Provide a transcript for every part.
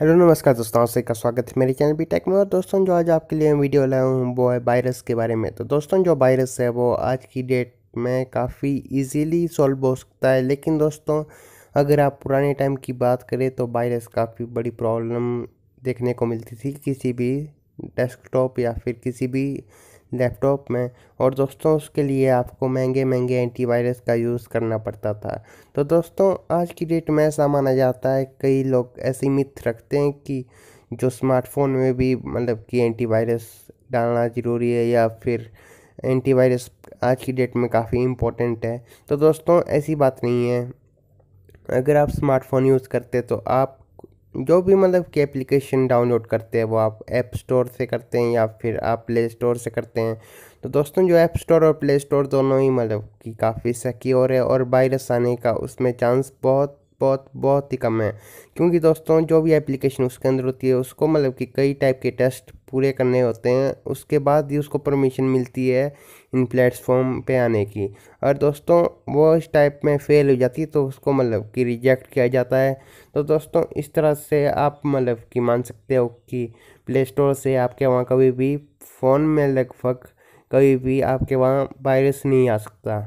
Hello, नमस्कार दोस्तों, आपसे का स्वागत है मेरे चैनल बी टेक में। और दोस्तों, जो आज आपके लिए वीडियो लाया हूँ, वो है वायरस के बारे में। तो दोस्तों, जो वायरस है, वो आज की डेट में काफ़ी इजीली सॉल्व हो सकता है। लेकिन दोस्तों, अगर आप पुराने टाइम की बात करें तो वायरस काफ़ी बड़ी प्रॉब्लम देखने को मिलती थी। किसी भी डेस्कटॉप या फिर किसी भी लैपटॉप में। और दोस्तों, उसके लिए आपको महँगे महँगे एंटीवायरस का यूज़ करना पड़ता था। तो दोस्तों, आज की डेट में ऐसा माना जाता है, कई लोग ऐसी मिथ रखते हैं कि जो स्मार्टफ़ोन में भी मतलब कि एंटीवायरस डालना ज़रूरी है या फिर एंटीवायरस आज की डेट में काफ़ी इम्पोर्टेंट है। तो दोस्तों, ऐसी बात नहीं है। अगर आप स्मार्टफ़ोन यूज़ करते तो आप जो भी मतलब कि एप्लीकेशन डाउनलोड करते हैं, वो आप ऐप स्टोर से करते हैं या फिर आप प्ले स्टोर से करते हैं। तो दोस्तों, जो ऐप स्टोर और प्ले स्टोर दोनों ही मतलब कि काफ़ी सिक्योर है और वायरस आने का उसमें चांस बहुत बहुत बहुत ही कम है। क्योंकि दोस्तों, जो भी एप्लीकेशन उसके अंदर होती है, उसको मतलब कि कई टाइप के टेस्ट पूरे करने होते हैं। उसके बाद ही उसको परमिशन मिलती है इन प्लेटफॉर्म पे आने की। और दोस्तों, वो इस टाइप में फेल हो जाती है तो उसको मतलब कि रिजेक्ट किया जाता है। तो दोस्तों, इस तरह से आप मतलब कि मान सकते हो कि प्ले स्टोर से आपके वहाँ कभी भी फ़ोन में लगभग कभी भी आपके वहाँ वायरस नहीं आ सकता।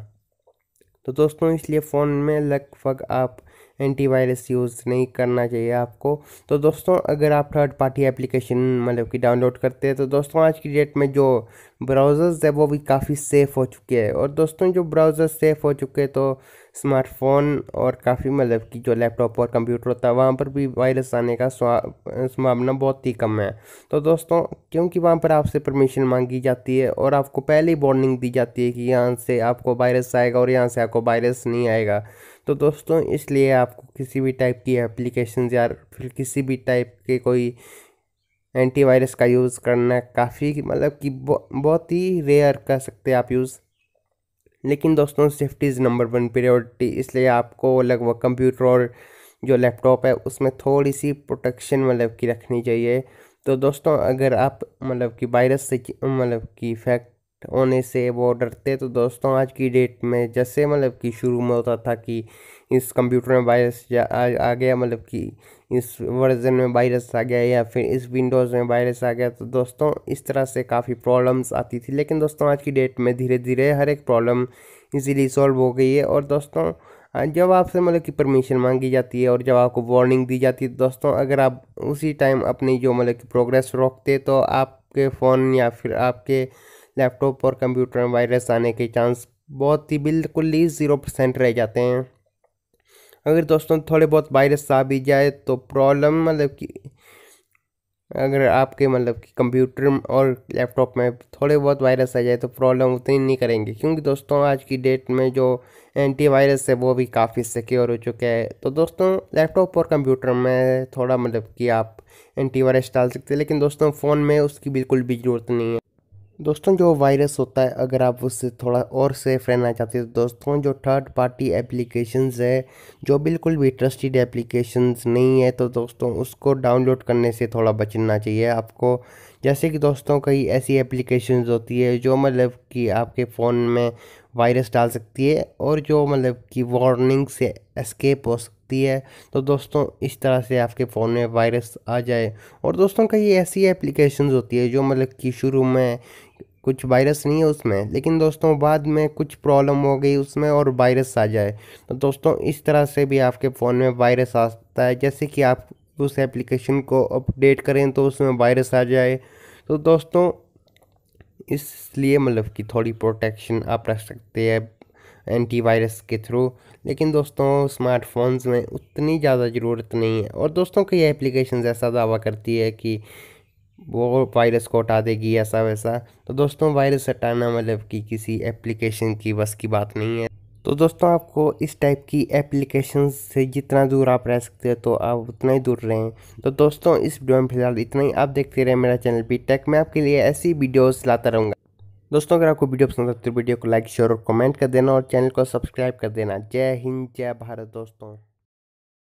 तो दोस्तों, इसलिए फ़ोन में लगभग आप एंटीवायरस यूज़ नहीं करना चाहिए आपको। तो दोस्तों, अगर आप थर्ड पार्टी एप्लीकेशन मतलब कि डाउनलोड करते हैं तो दोस्तों, आज की डेट में जो ब्राउज़र्स है, वो भी काफ़ी सेफ़ हो चुके हैं। और दोस्तों, जो ब्राउज़र सेफ़ हो चुके हैं तो स्मार्टफ़ोन और काफ़ी मतलब कि जो लैपटॉप और कंप्यूटर होता है, वहाँ पर भी वायरस आने का संभावना बहुत ही कम है। तो दोस्तों, क्योंकि वहाँ पर आपसे परमिशन मांगी जाती है और आपको पहले ही वार्निंग दी जाती है कि यहाँ से आपको वायरस आएगा और यहाँ से आपको वायरस नहीं आएगा तो दोस्तों, इसलिए आपको किसी भी टाइप की एप्लीकेशन या फिर किसी भी टाइप के कोई एंटीवायरस का यूज़ करना काफ़ी मतलब कि बहुत ही रेयर कर सकते हैं आप यूज़ लेकिन दोस्तों safety is number one priority इसलिए आपको लगभग कंप्यूटर और जो लैपटॉप है, उसमें थोड़ी सी प्रोटेक्शन मतलब की रखनी चाहिए। तो दोस्तों, अगर आप मतलब कि वायरस से मतलब कि इफ़ेक्ट होने से वो डरते तो दोस्तों आज की डेट में जैसे मतलब कि शुरू में होता था कि इस कंप्यूटर में वायरस आ, आ गया मतलब कि इस वर्जन में वायरस आ गया या फिर इस विंडोज़ में वायरस आ गया तो दोस्तों इस तरह से काफ़ी प्रॉब्लम्स आती थी। लेकिन दोस्तों आज की डेट में धीरे धीरे हर एक प्रॉब्लम इजीली सॉल्व हो गई है और दोस्तों जब आपसे मतलब कि परमिशन मांगी जाती है और जब आपको वार्निंग दी जाती है तो दोस्तों अगर आप उसी टाइम अपनी जो मतलब कि प्रोग्रेस रोकते तो आपके फ़ोन या फिर आपके लैपटॉप और कंप्यूटर में वायरस आने के चांस बहुत ही बिल्कुल ही ज़ीरो परसेंट रह जाते हैं। अगर दोस्तों थोड़े बहुत वायरस आ भी जाए तो प्रॉब्लम मतलब कि अगर आपके मतलब कि कंप्यूटर और लैपटॉप में थोड़े बहुत वायरस आ जाए तो प्रॉब्लम उतनी नहीं करेंगे। क्योंकि दोस्तों आज की डेट में जो एंटीवायरस है वो भी काफ़ी सिक्योर हो चुका है। तो दोस्तों लैपटॉप और कंप्यूटर में थोड़ा मतलब कि आप एंटीवायरस डाल सकते हैं, लेकिन दोस्तों फ़ोन में उसकी बिल्कुल भी ज़रूरत नहीं है। दोस्तों, जो वायरस होता है, अगर आप उससे थोड़ा और सेफ़ रहना चाहते हैं तो दोस्तों, जो थर्ड पार्टी एप्लीकेशंस है, जो बिल्कुल भी ट्रस्टेड एप्लीकेशंस नहीं है तो दोस्तों, उसको डाउनलोड करने से थोड़ा बचना चाहिए आपको। जैसे कि दोस्तों, कई ऐसी एप्लीकेशंस होती है, जो मतलब कि आपके फ़ोन में वायरस डाल सकती है, और जो मतलब कि वार्निंग से एस्केप हो सकती है। तो दोस्तों, इस तरह से आपके फ़ोन में वायरस आ जाए और दोस्तों, कई ऐसी एप्लीकेशन होती है जो मतलब कि शुरू में कुछ वायरस नहीं है उसमें, लेकिन दोस्तों, बाद में कुछ प्रॉब्लम हो गई उसमें और वायरस आ जाए। तो दोस्तों, इस तरह से भी आपके फ़ोन में वायरस आ सकता है। जैसे कि आप उस एप्लीकेशन को अपडेट करें तो उसमें वायरस आ जाए। तो दोस्तों, इसलिए मतलब कि थोड़ी प्रोटेक्शन आप रख सकते हैं। एंटीवायरस के थ्रू लेकिन दोस्तों स्मार्टफोन्स में उतनी ज़्यादा ज़रूरत नहीं है। और दोस्तों, कई एप्लीकेशन ऐसा दावा करती है कि वो वायरस को हटा देगी ऐसा वैसा तो दोस्तों वायरस हटाना मतलब कि किसी एप्लीकेशन की बस की बात नहीं है। तो दोस्तों, आपको इस टाइप की एप्लीकेशन से जितना दूर आप रह सकते हैं तो आप उतना ही दूर रहें। तो दोस्तों, इस वीडियो में फ़िलहाल इतना ही। आप देखते रहे मेरा चैनल बी टेक मैं आपके लिए ऐसी वीडियोस लाता रहूँगा। दोस्तों, अगर आपको वीडियो पसंद आती तो वीडियो को लाइक, शेयर और कमेंट कर देना और चैनल को सब्सक्राइब कर देना। जय हिंद, जय भारत दोस्तों।